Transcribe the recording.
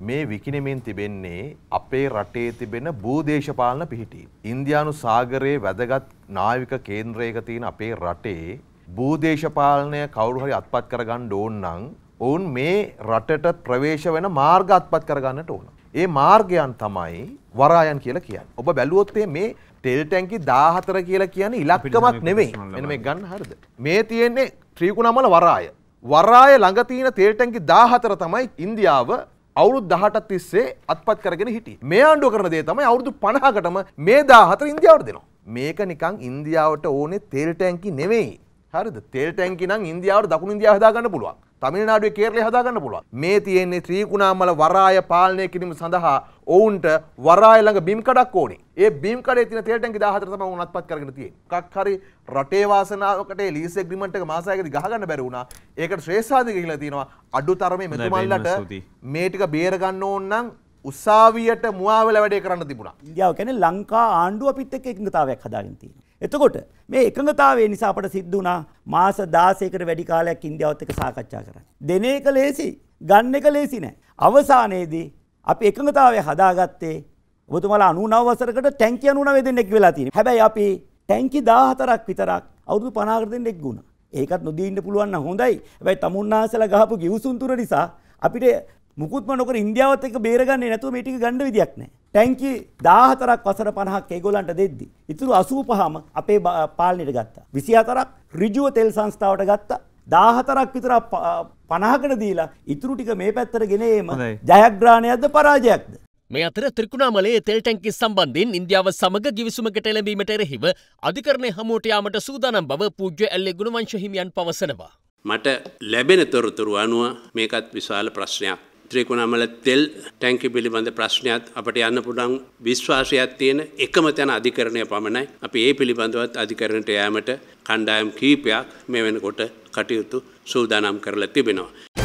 මේ විකිනෙමින් තිබෙන්නේ අපේ රටේ තිබෙන භූදේශපාලන පිහිටි. ඉන්දයානු සාගරයේ වැදගත් නාවික කේන්ද්‍රයක තියෙන අපේ රටේ භූදේශපාලනය කවුරු හරි අත්පත් කරගන්න ඕන නම් ඔවුන් මේ රටට ප්‍රවේශ වෙන මාර්ග අත්පත් කරගන්නට ඕන. ඒ මාර්ගයන් තමයි වරායන් කියලා කියන්න. ඔබ බැලුවොත්තේ මේ තෙල් ටැන්කි දාහතර කියලා කියන ඉලක්කමක් නෙවෙයි එන මේ ගන්න හරිද. මේ තියෙන්නේ ත්‍රීකුණමල වරාය. වරාය ළඟතියන තෙල් ටැන්කි දාහතර තමයි ඉන්දියාව අවුරුදු දහටත් තිස්සේ අත්පත් කරගෙන හිටි මේ ආණ්ඩුව කරන දේ තමයි අවුරුදු පණහකටම මේ දාහතර ඉන්දියාවට දෙනවා. මේක නිකං ඉන්දියාවට ඕනේ තෙල් ටැන්කි නෙවෙයි. හරිද තෙල් ටැන්කි නම් ඉන්දියාවට දකුණු ඉන්දියාව හදාගන්න පුළුවන්. තමිල්නාඩුවේ කේරළය හදාගන්න පුළුවන්. මේ තියෙන්නේ ත්‍රිකුණාමල වරාය පාලනය කිරීම සඳහා ඔවුන්ට වරාය ළඟ බිම් කඩක් ඕනේ. ඒ බිම් කඩේ තියෙන තෙල් ටැංකි 14 තමයි උන් අත්පත් කරගෙන තියෙන්නේ. මොකක් හරි රටේ වාසනාවකට ඒ ලීස් එග්‍රීමන්ට් එක මාසයකදී ගහගන්න බැරි වුණා. ඒකට ශ්‍රේෂ්ඨාධික කියලා තියෙනවා. අඩු තරමේ මෙතුමන්ලට මේ ටික බේර ගන්න ඕන නම් උසාවියට මුවාවල වැඩේ කරන්න තිබුණා. ඉන්දියාව කියන්නේ ලංකා ආණ්ඩුව අපිත් එක්ක එකඟතාවයක් හදාගෙන තියෙනවා. එතකොට මේ එකඟතාවය නිසා අපට සිද්ධ වුණා මාස 16කට වැඩි කාලයක් ඉන්දියාවත් එක්ක සාකච්ඡා කරන්න. දෙන එක ලේසි, ගන්න එක ලේසි නෑ. අවසානයේදී අපි එකඟතාවය හදාගත්තේ ඔබතුමාලා 99 වසරකට ටැංකි 99 දෙන්නෙක් වෙලා තියෙනවා. හැබැයි අපි ටැංකි 14ක් විතරක් අවුරුදු 50කට දෙන්නෙක් ගුණා. ඒකත් නොදී ඉන්න පුළුවන් නම් හොඳයි. හැබැයි තමුන්නාසලා ගහපු ගිවිසුම් තුන නිසා අපිට මුකුත්ම නොකර ඉන්දියාවත් එක්ක බේරගන්නේ නැතුව මේ ටික ගන්න විදියක් නැහැ. ටැංකි 14ක් වසර 50ක් ඒගොල්ලන්ට දෙද්දි. ඉතුරු 85ම අපේ පාලනයට ගත්තා. 24ක් ඍජුව තෙල් සංස්ථාවට ගත්තා. 14ක් විතර 50කට දීලා ඉතුරු ටික මේ පැත්තට ගෙන ඒම ජයග්‍රහණයක්ද පරාජයක්ද? මේ අතර ත්‍රිකුණාමලයේ තෙල් ටැංකි සම්බන්ධයෙන් ඉන්දියාව සමග ගිවිසුමකට එළඹීමට එරෙහිව අධිකරණය හමුවට යාමට සූදානම් බව පූජ්‍ය ඇල්ලේ ගුණවංශ හිමියන් පවසනවා. මට ලැබෙන තොරතුරු අනුව මේකත් විශාල ප්‍රශ්නයක්. ත්‍රිකුණාමල තෙල් ටැංකි පිළිබඳ ප්‍රශ්නයක් අපට යන්න පුළන් විශ්වාසයක් තියෙන එකම තැන අධිකරණය පමණයි අපි ඒ පිළිබඳවත් අධිකරණට යෑමට කණ්ඩායම් කීපයක් මේ වෙනකොට කටයුතු සූදානම් කරලා තිබෙනවා.